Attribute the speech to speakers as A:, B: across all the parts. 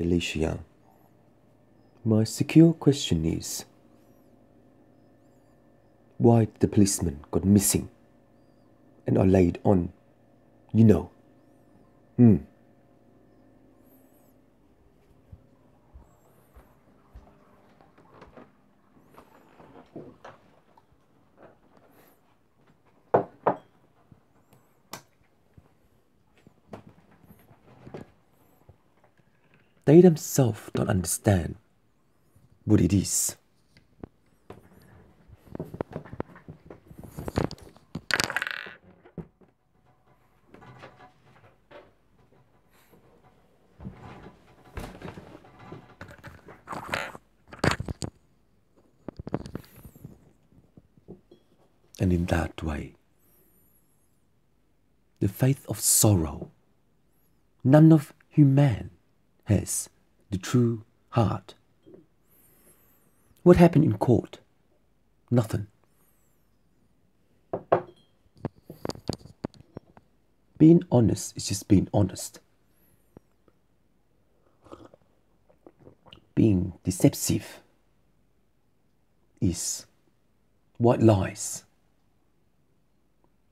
A: Galicia. My secure question is why the policeman got missing and are laid on, you know. Hmm. They themselves don't understand what it is. And in that way, the faith of sorrow, none of human has the true heart. What happened in court? Nothing. Being honest is just being honest. Being deceptive is white lies.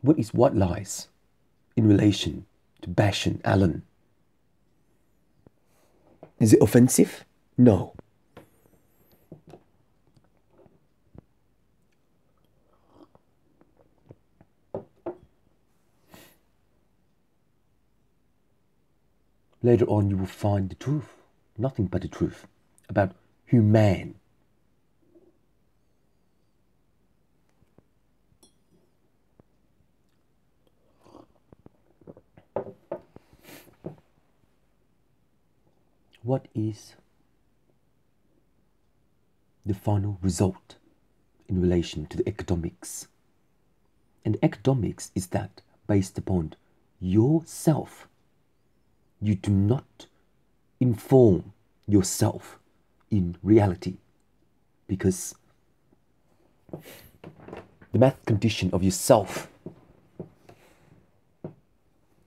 A: What is white lies in relation to Bashan Allen? Is it offensive? No. Later on, you will find the truth, nothing but the truth about human. What is the final result in relation to the economics? And economics is that based upon yourself you do not inform yourself in reality because the math condition of yourself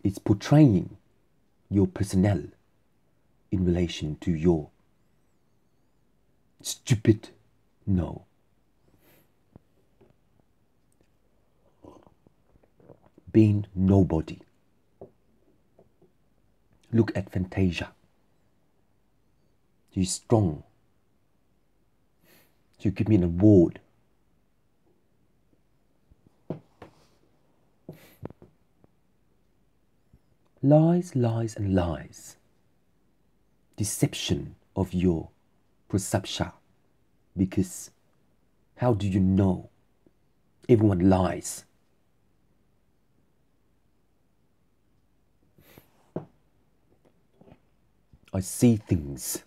A: is portraying your personnel in relation to your stupid no. Being nobody Look at Fantasia. She's strong. You give me an award. Lies, lies, and lies. Deception of your perception. Because how do you know? Everyone lies. I see things.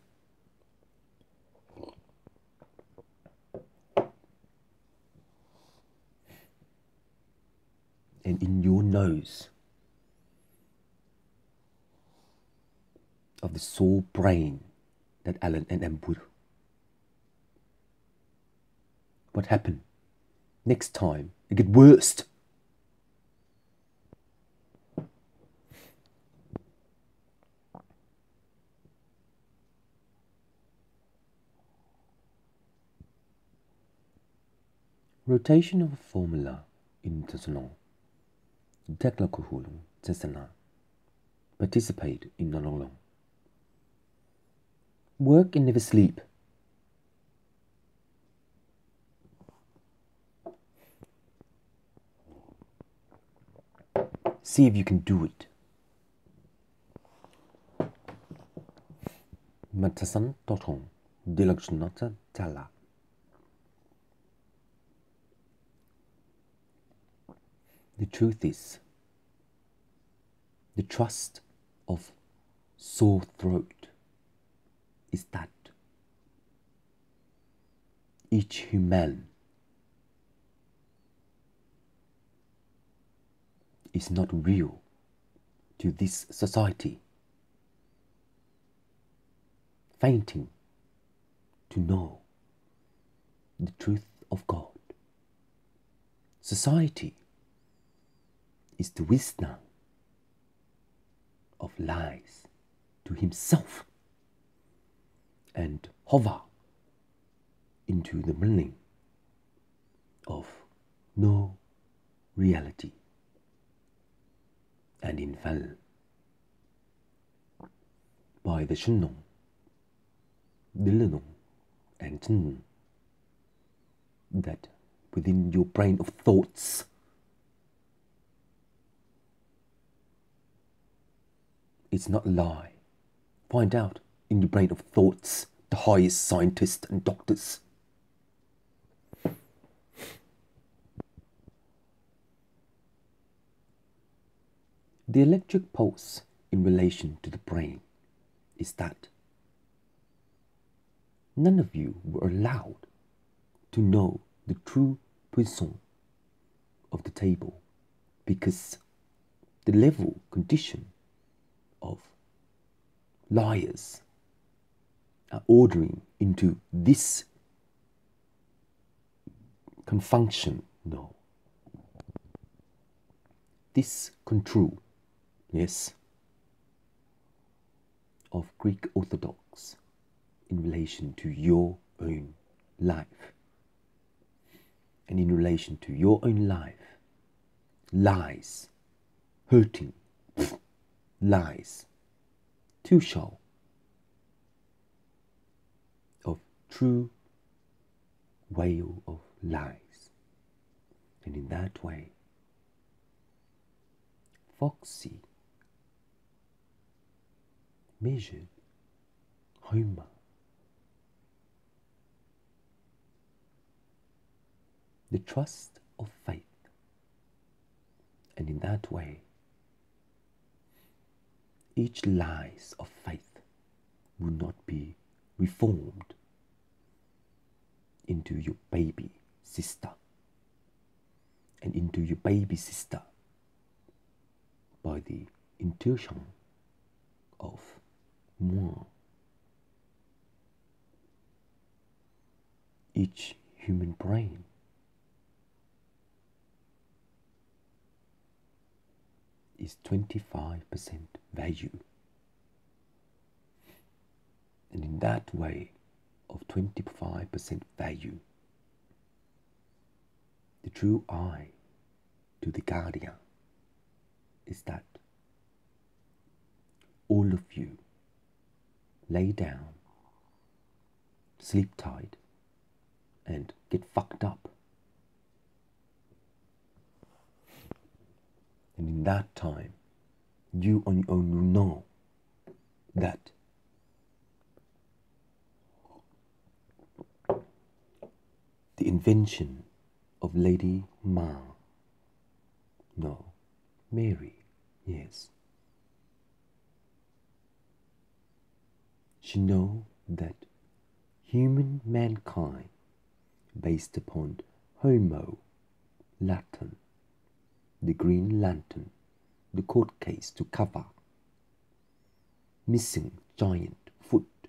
A: And in your nose of the soul brain that Alan and Ambur. What happened? Next time, it get worse. Rotation of a formula in Tessalon. Teklakuhulung Tesana. Participate in Nolong. Work and never sleep. See if you can do it. Matasan Totong. Dilakshunata Tala. The truth is, the trust of sore throat is that each human is not real to this society, fainting to know the truth of God. Society is the wisdom of lies to himself. And hover into the meaning of no reality and infallible by the Shunnong, Dillanong, and Chin that within your brain of thoughts it's not lie. Find out in your brain of thoughts the highest scientists and doctors. The electric pulse in relation to the brain is that none of you were allowed to know the true poison of the table because the level condition of liars Uh, ordering into this confunction no this control yes of greek orthodox in relation to your own life. And in relation to your own life lies hurting lies to show of true whale of lies. And in that way foxy measured homer. The trust of faith. And in that way, each lies of faith will not be reformed into your baby sister and into your baby sister by the intuition of moi. Each human brain is 25% value. And in that way of 25% value, the true eye to the guardian is that all of you lay down, sleep tight, and get fucked up. And in that time, you on your own will know that the invention of Lady Ma, no, Mary, yes. She know that human mankind based upon Homo Latin the Green Lantern, the court case to cover, missing giant foot,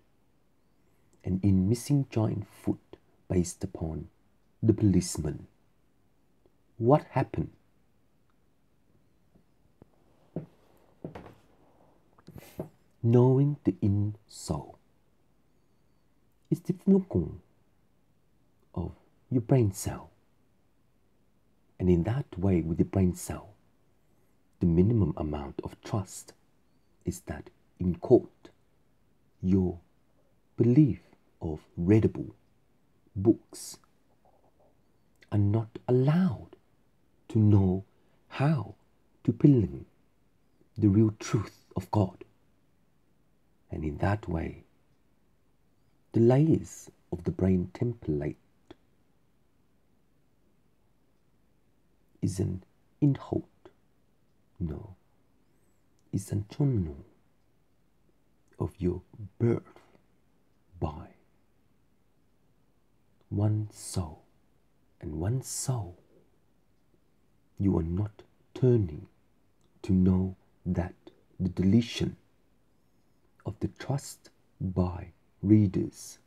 A: and in missing giant foot based upon the policeman. What happened? Knowing the in soul is the function of your brain cell and in that way, with the brain cell, the minimum amount of trust is that in court, your belief of readable books are not allowed to know how to believe the real truth of God. And in that way, the layers of the brain template is an inhot, no, is an chonno of your birth by one soul and one soul. You are not turning to know that the deletion of the trust by readers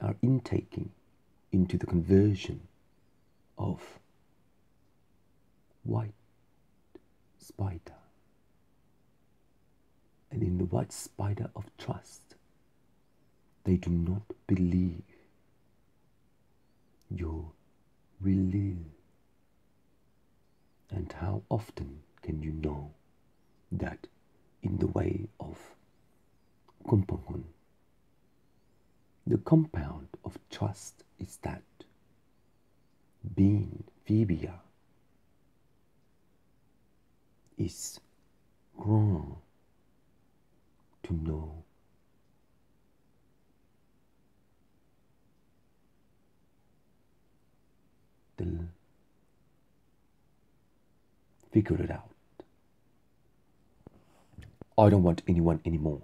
A: are intaking into the conversion of white spider. And in the white spider of trust, they do not believe your real and how often can you know that in the way of compound the compound of trust is that being phobia is grown to know the figure it out. I don't want anyone anymore.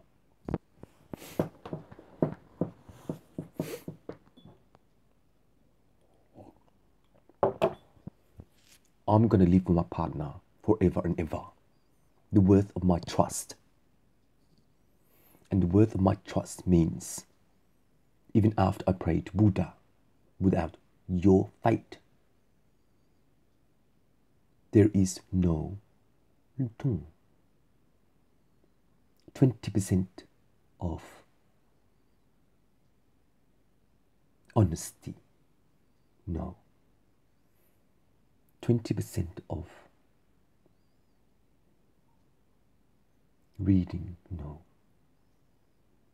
A: I'm gonna live with my partner forever and ever. The worth of my trust. And the worth of my trust means even after I pray to Buddha, without your faith, there is no return. 20% of honesty. No. 20% of reading. No.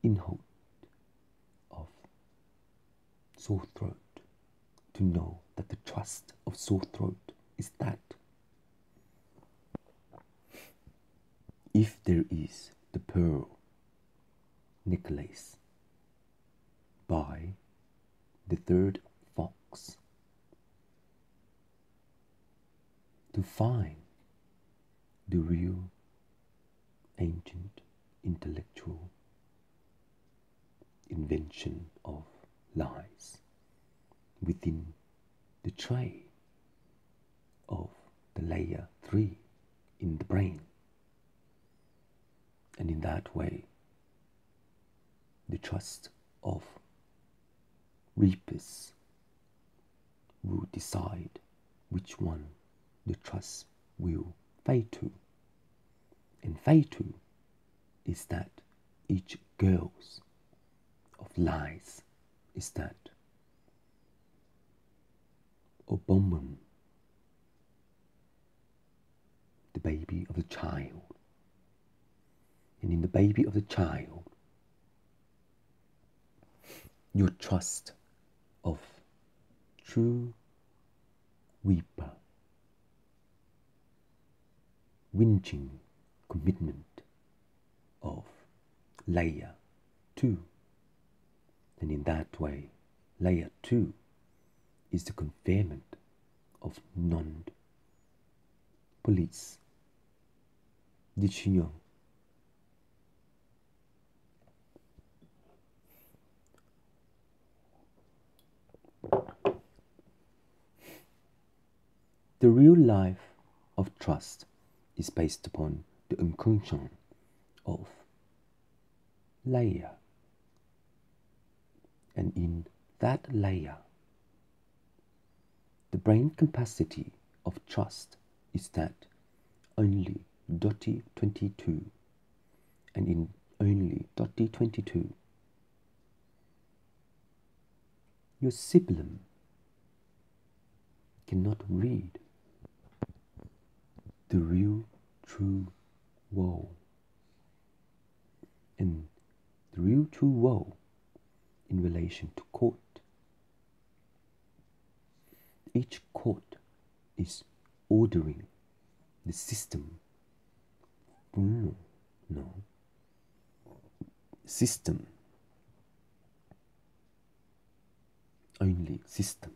A: Inhold of sore throat to know that the trust of sore throat is that if there is the pearl necklace by the third fox to find the real ancient intellectual invention of lies within the tray of the layer 3 in the brain. And in that way, the trust of reapers will decide which one the trust will fade to. And fade to is that each girl's of lies is that Obomon, the baby of the child, and in the baby of the child, your trust of true weeper, whinging commitment of layer two. And in that way, layer two is the conferment of non police. Did you know? The real life of trust is based upon the unconscious of layer. And in that layer, the brain capacity of trust is that only dotty 22 and in only dotty 22 your sibling cannot read the real true woe and the real true woe in relation to court each court is ordering the system. No, no. System. Only system.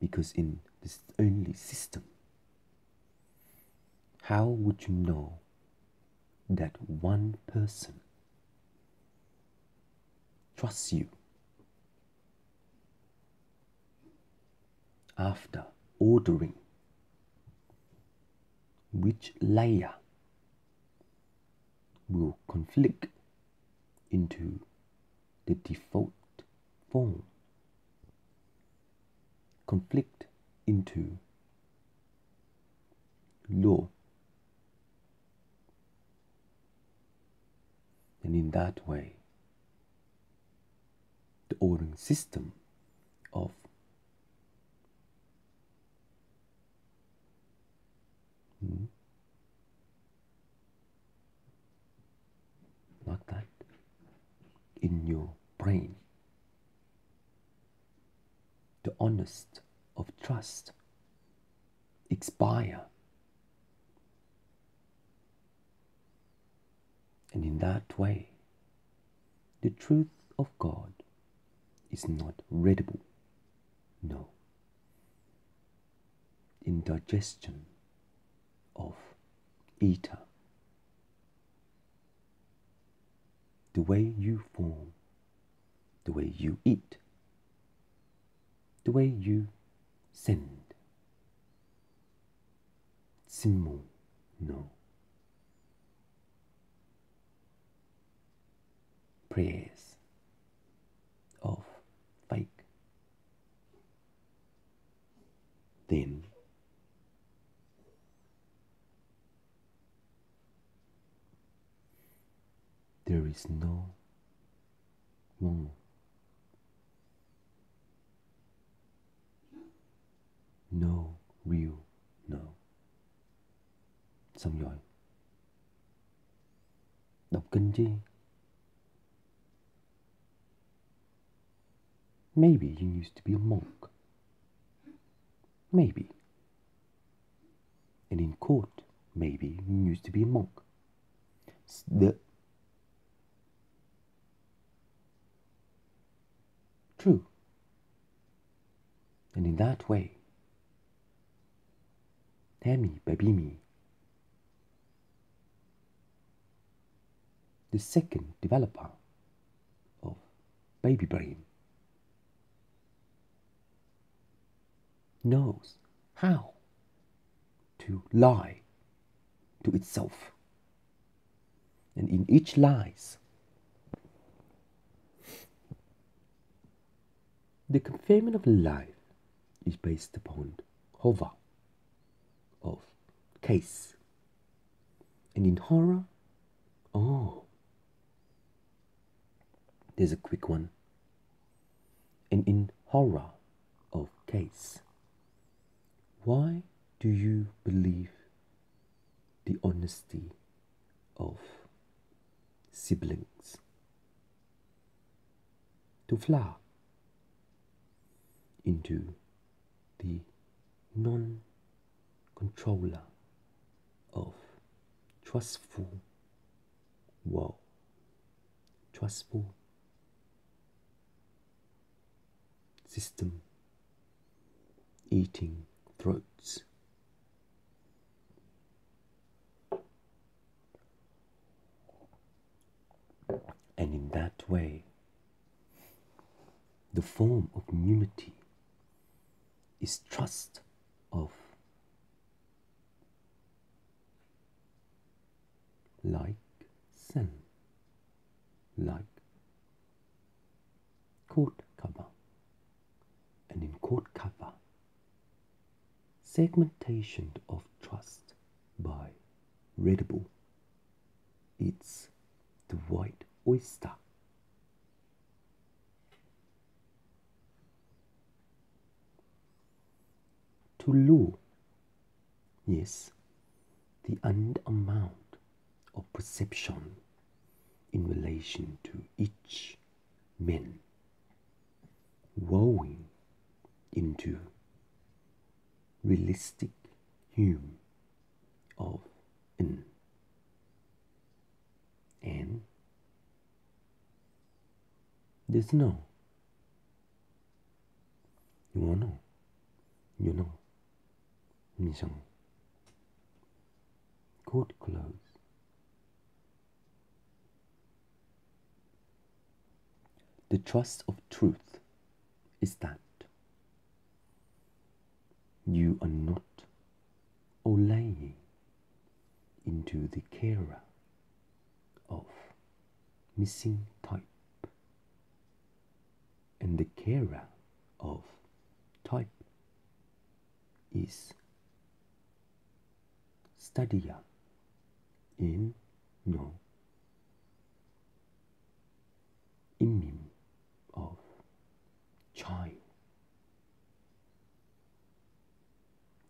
A: Because in this only system, how would you know that one person trusts you after ordering which layer will conflict into the default conflict into law. And in that way, the ordering system of hmm, like that in your brain. The honest of trust expire. And in that way, the truth of God is not readable, no, indigestion of ether. The way you form, the way you eat, the way you send. Simul, no. Prayers of fake. Then there is no more. No real no. Xong rồi. Đọc kinh chi? Maybe you used to be a monk. Maybe. And in court, maybe you used to be a monk. The True. And in that way, Tammy, baby me, the second developer of Baby Brain, knows how to lie to itself. And in each lies, the confinement of life is based upon hova of case. And in horror, oh, there's a quick one. And in horror of case, why do you believe the honesty of siblings? To fly into the non controller of trustful world, trustful system eating throats. And in that way, the form of unity is trust of like sen, like court cover, and in court cover, segmentation of trust by readable. It's the white oyster. To lure, yes, the end amount of perception in relation to each man, wowing into realistic hue of an and there's no. You wanna know? You know. Mission court close the trust of truth is that you are not olaying into the carer of missing type. And the carer of type is studia in no imim of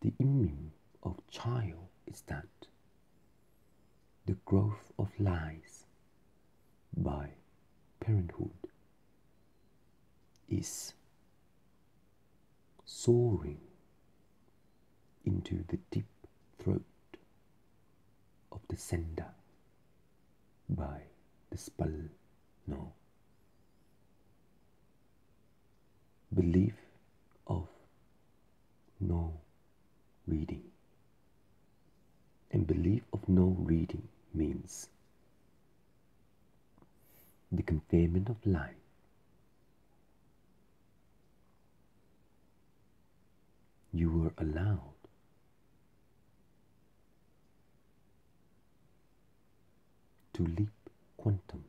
A: The image of child is that the growth of lies by parenthood is soaring into the deep throat of the sender by the spell no belief of no reading. And belief of no reading means the confinement of life you were allowed to leap quantum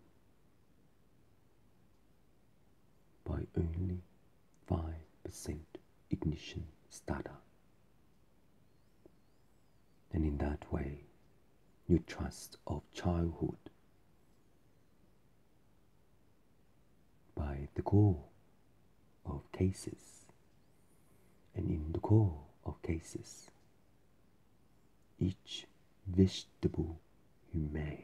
A: by only 5% ignition starter. And in that way, your trust of childhood by the core of cases and in the core of cases each vegetable you human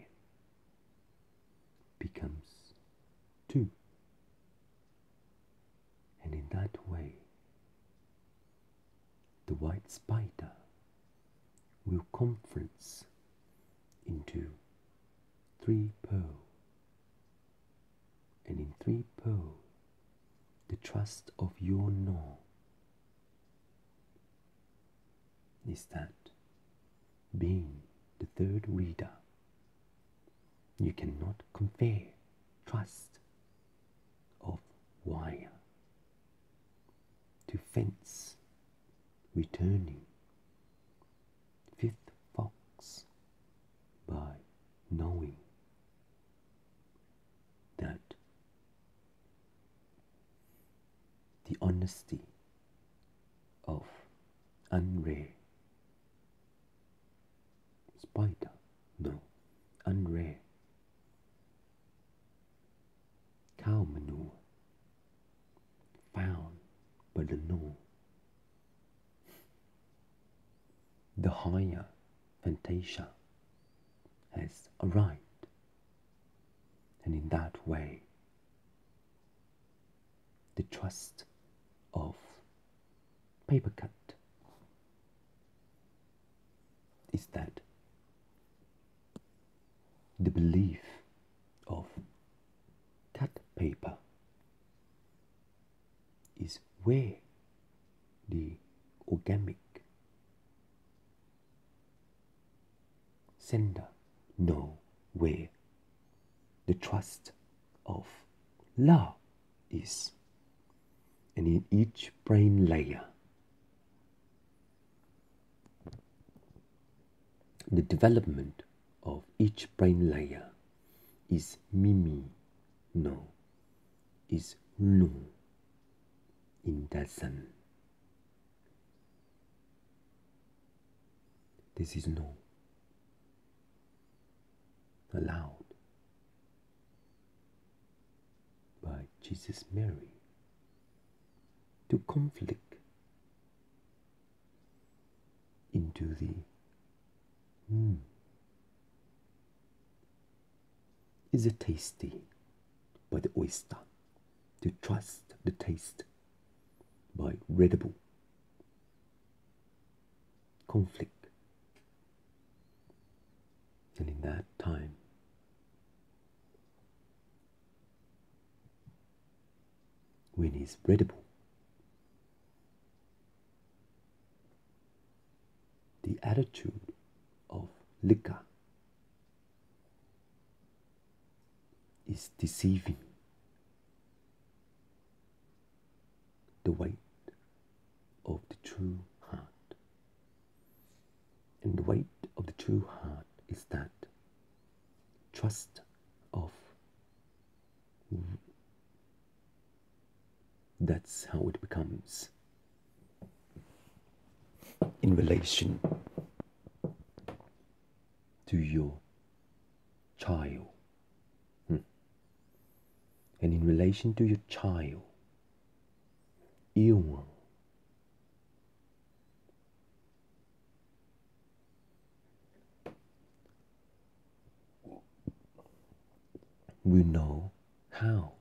A: becomes two and in that way the white spider will conference into three pearl. And in three pearl the trust of your know is that being the third reader you cannot compare trust of wire to fence returning. Fifth fox by knowing that the honesty of unread spider no unread cow manure by the know. The higher fantasia has arrived and in that way the trust of paper cut is that the belief of cut paper where? The organic sender. Know where? The trust of love is. And in each brain layer the development of each brain layer is mimi. No is no in that sun. This is no allowed by Jesus Mary to conflict into the mm, is it tasty by the oyster. To trust the taste by readable conflict. And in that time when he's readable the attitude of liquor is deceiving. The the true heart. And the weight of the true heart is that trust of that's how it becomes in relation to your child. Hmm. And in relation to your child, yêu we know how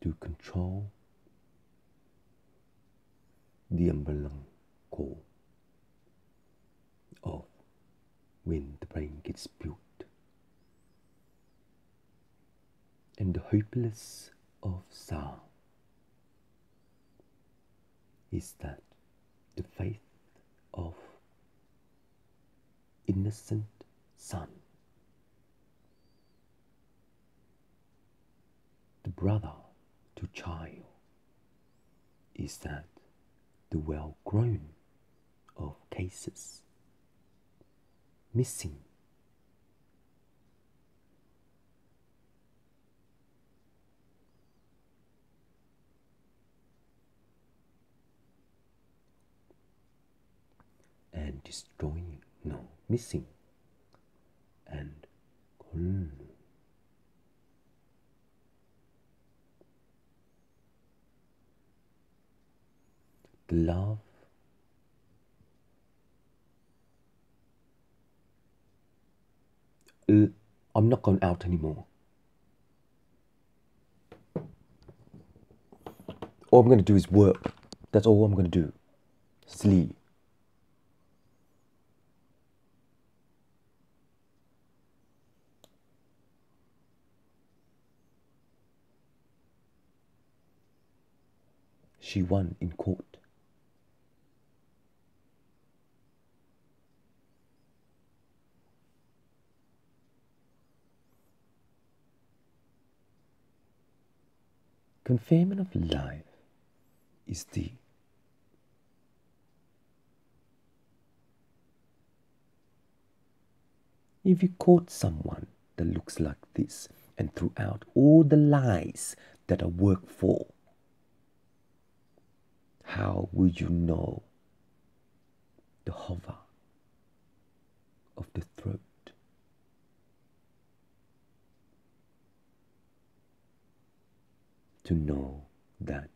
A: to control the umbilical of when the brain gets built. And the hopeless of Sa is that the faith of innocent son, brother to child, is that the well grown of cases missing. And destroying no missing and the love I'm not going out anymore. All I'm going to do is work. That's all I'm going to do. Sleep. She won in court. Confinement of life is the if you caught someone that looks like this and threw out all the lies that I work for, how would you know the hover of the throat? To know that.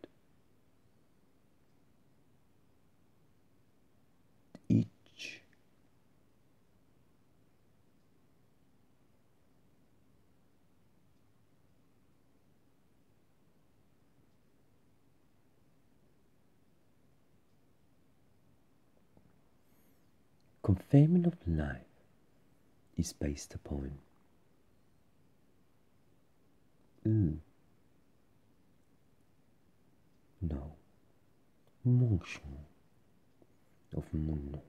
A: Each confinement of life is based upon mm, no motion of mono.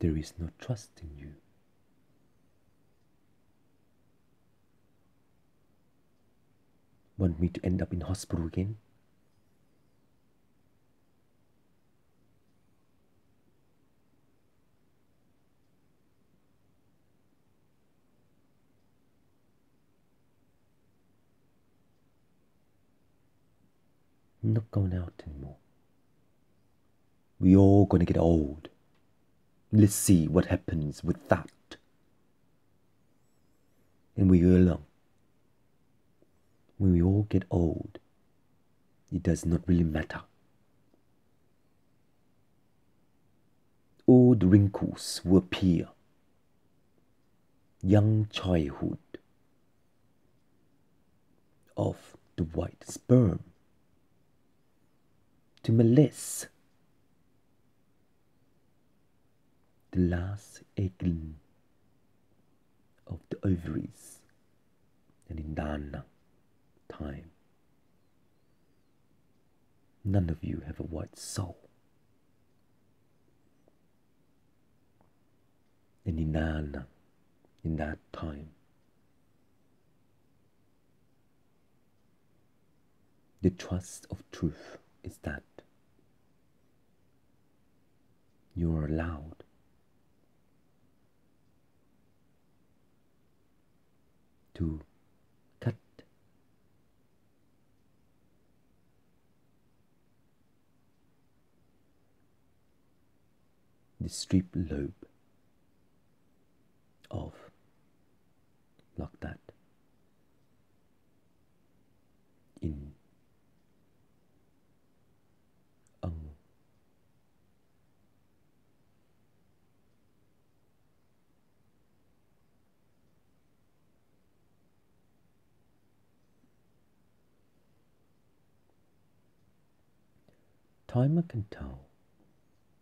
A: There is no trust in you. Want me to end up in hospital again? I'm not going out anymore. We all gonna get old. Let's see what happens with that. And we all when we all get old, it does not really matter. Old wrinkles will appear. Young childhood of the white sperm to molest the last egg of the ovaries and in Dana time. None of you have a white soul. And in Nana, in that time, the trust of truth is that you are allowed. To cut. The strip lobe of like that in Timer can tell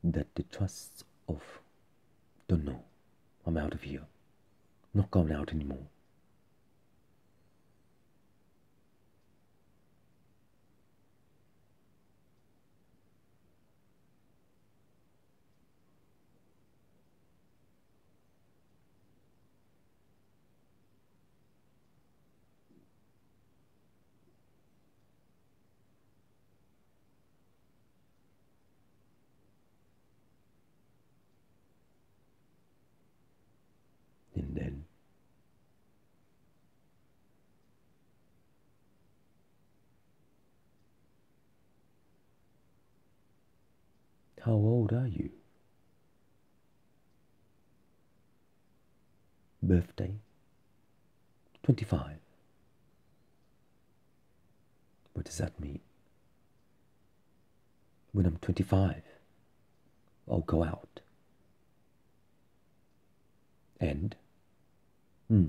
A: that the trusts of don't know, I'm out of here, not going out anymore. And then How old are you? Birthday? 25. What does that mean? When I'm 25, I'll go out. And? Hmm.